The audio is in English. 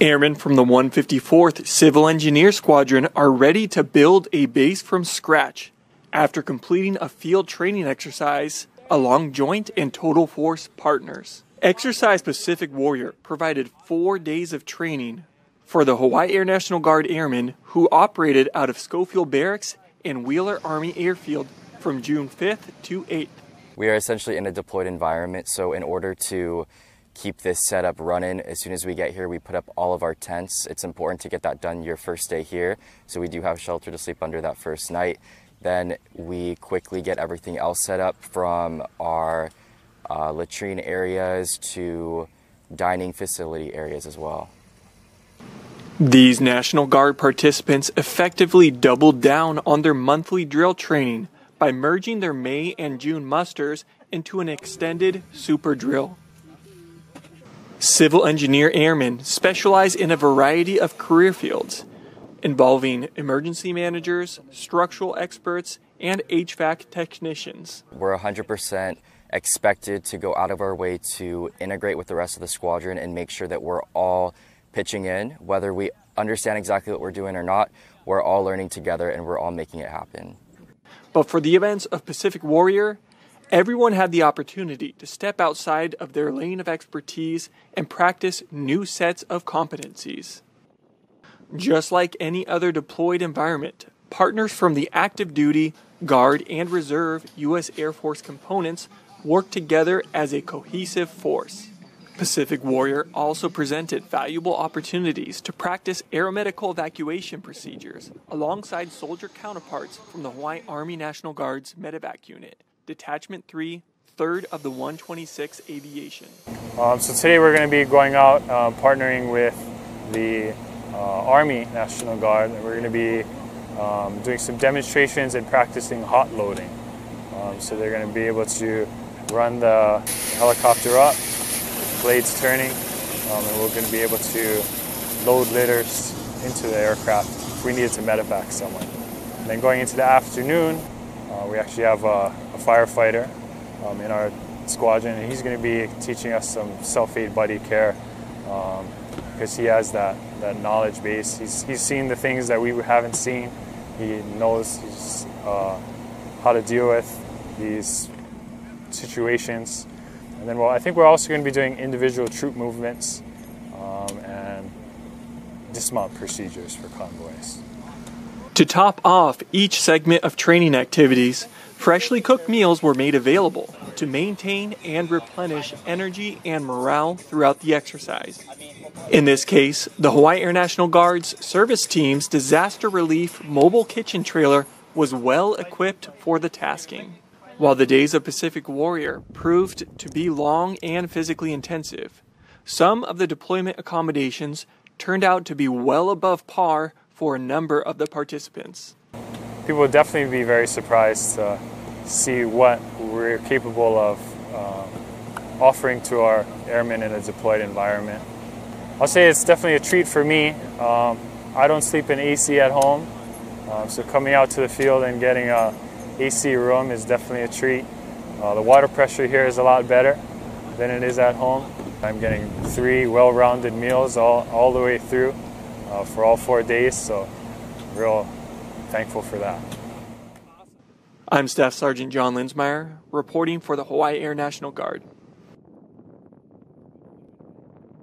Airmen from the 154th Civil Engineer Squadron are ready to build a base from scratch after completing a field training exercise along Joint and Total Force partners. Exercise Pacific Warrior provided four days of training for the Hawaii Air National Guard airmen who operated out of Schofield Barracks and Wheeler Army Airfield from June 5th to 8th. We are essentially in a deployed environment, so in order to keep this setup running. As soon as we get here, we put up all of our tents. It's important to get that done your first day here, so we do have shelter to sleep under that first night. Then we quickly get everything else set up from our uh, latrine areas to dining facility areas as well. These National Guard participants effectively doubled down on their monthly drill training by merging their May and June musters into an extended super drill. Civil engineer airmen specialize in a variety of career fields involving emergency managers, structural experts, and HVAC technicians. We're 100% expected to go out of our way to integrate with the rest of the squadron and make sure that we're all pitching in, whether we understand exactly what we're doing or not. We're all learning together and we're all making it happen. But for the events of Pacific Warrior, Everyone had the opportunity to step outside of their lane of expertise and practice new sets of competencies. Just like any other deployed environment, partners from the active duty, Guard, and Reserve U.S. Air Force components work together as a cohesive force. Pacific Warrior also presented valuable opportunities to practice aeromedical evacuation procedures alongside soldier counterparts from the Hawaii Army National Guard's Medevac unit. Detachment 3, 3rd of the 126 Aviation. Um, so today we're going to be going out uh, partnering with the uh, Army National Guard. And we're going to be um, doing some demonstrations and practicing hot loading. Um, so they're going to be able to run the helicopter up, blades turning, um, and we're going to be able to load litters into the aircraft if we needed to medevac someone. And then going into the afternoon, uh, we actually have a, a firefighter um, in our squadron, and he's going to be teaching us some self-aid buddy care because um, he has that, that knowledge base. He's, he's seen the things that we haven't seen. He knows uh, how to deal with these situations. And then well, I think we're also going to be doing individual troop movements um, and dismount procedures for convoys. To top off each segment of training activities, freshly cooked meals were made available to maintain and replenish energy and morale throughout the exercise. In this case, the Hawaii Air National Guard's service team's disaster relief mobile kitchen trailer was well equipped for the tasking. While the days of Pacific Warrior proved to be long and physically intensive, some of the deployment accommodations turned out to be well above par for a number of the participants. People would definitely be very surprised to see what we're capable of uh, offering to our airmen in a deployed environment. I'll say it's definitely a treat for me. Um, I don't sleep in AC at home, um, so coming out to the field and getting a AC room is definitely a treat. Uh, the water pressure here is a lot better than it is at home. I'm getting three well-rounded meals all, all the way through uh, for all four days. So, real thankful for that. I'm Staff Sergeant John Linzmeier, reporting for the Hawaii Air National Guard.